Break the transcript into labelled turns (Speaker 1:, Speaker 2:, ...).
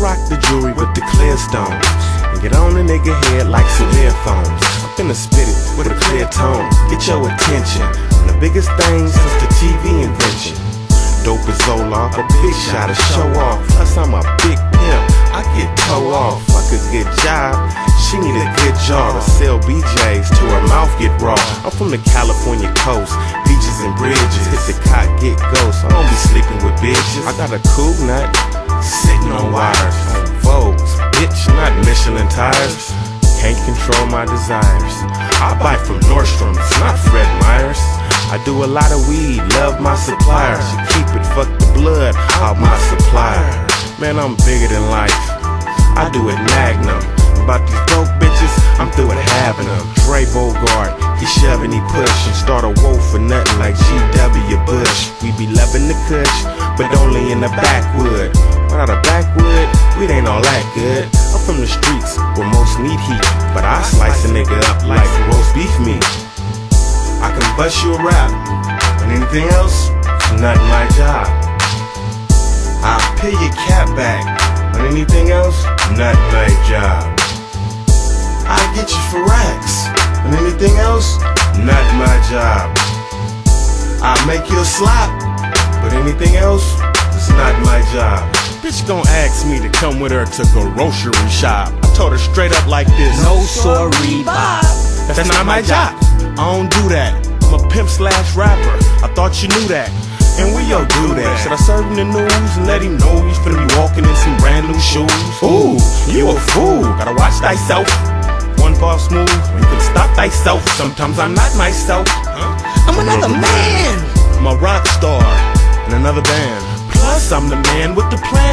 Speaker 1: rock the jewelry with the clear stones. And get on a nigga head like some earphones. I'm finna spit it with a clear tone. Get your attention. On the biggest thing since the TV invention. Dope as Zoloft, a big shot to show off. Plus I'm a big pimp. I get toe off. Fuck a good job. She need a good jaw to sell BJs to her mouth get raw. I'm from the California coast, beaches and bridges. Hit the cot, get ghost. I don't be sleeping with bitches. I got a cool nut, sitting on tires. Can't control my desires. I buy from Nordstrom's, not Fred Meyers. I do a lot of weed, love my suppliers. Keep it, fuck the blood out my supplier. Man, I'm bigger than life. I do it magnum. About these dope bitches, I'm through with having them. Dre Bogart, he shoving, he pushing. Start a woe for nothing like G.W. Bush. We be loving the kush, but only in the backwood. Without a backwood, we ain't all that good. I'm from the most need heat, but I slice a nigga up like roast beef meat. I can bust you a rap, but anything else, it's not my job. I'll peel your cap back, but anything else, not my job. I get you for racks, but anything else, not my job. I make you a slap, but anything else, it's not my job. Bitch gon' ask me to come with her to grocery shop. Told her straight up like this.
Speaker 2: No sorry, Bob.
Speaker 1: That's, not my job. I don't do that. I'm a pimp slash rapper. I thought you knew that. And we all do that. Should I serve him the news and let him know he's finna be walking in some brand new shoes? Ooh, you a fool. Gotta watch thyself. One false move, you can stop thyself. Sometimes I'm not myself. Huh?
Speaker 2: I'm another man.
Speaker 1: I'm a rock star in another band. Plus, I'm the man with the plan